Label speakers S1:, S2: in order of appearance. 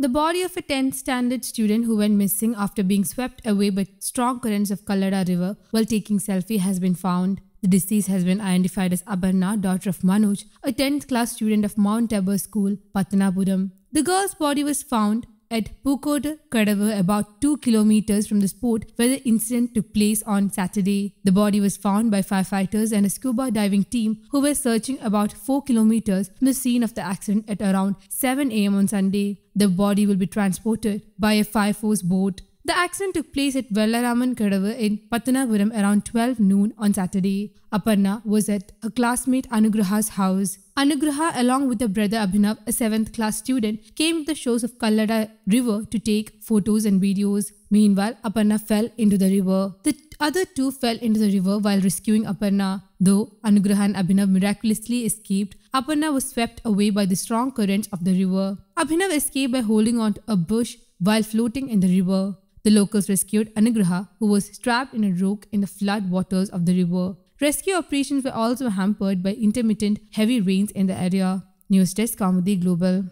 S1: The body of a 10th standard student who went missing after being swept away by strong currents of Kallada River while taking selfie has been found. The deceased has been identified as Aparna, daughter of Manoj, a 10th class student of Mount Tabor School, Pathanapuram. The girl's body was found at Pookot Kadavu, about 2 kilometers from the spot where the incident took place on Saturday. The body was found by firefighters and a scuba diving team who were searching about 4 kilometers from the scene of the accident at around 7 am on Sunday. The body will be transported by a fire force boat. The accident took place at Vellaraman Kadavu in Pathanapuram around 12 noon on Saturday. Aparna was at a classmate Anugraha's house. Anugraha, along with her brother Abhinav, a 7th class student, came to the shores of Kallada River to take photos and videos. Meanwhile, Aparna fell into the river. The other two fell into the river while rescuing Aparna. Though Anugraha and Abhinav miraculously escaped, Aparna was swept away by the strong currents of the river. Abhinav escaped by holding on to a bush while floating in the river. The locals rescued Anugraha, who was trapped in a rock in the flood waters of the river. Rescue operations were also hampered by intermittent heavy rains in the area. News Desk Kaumudy Global.